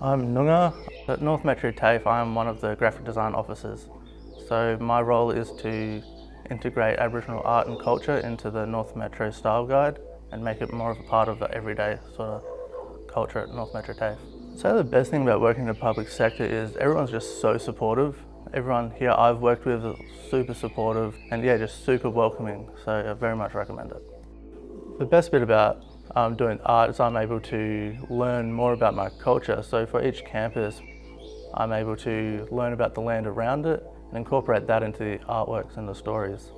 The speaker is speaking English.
I'm Noongar. At North Metro TAFE, I'm one of the graphic design officers. So my role is to integrate Aboriginal art and culture into the North Metro style guide and make it more of a part of the everyday sort of culture at North Metro TAFE. So the best thing about working in the public sector is everyone's just so supportive. Everyone here I've worked with is super supportive and yeah, just super welcoming. So I very much recommend it. The best bit about um, doing art is I'm able to learn more about my culture. So for each campus, I'm able to learn about the land around it and incorporate that into the artworks and the stories.